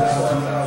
Obrigado.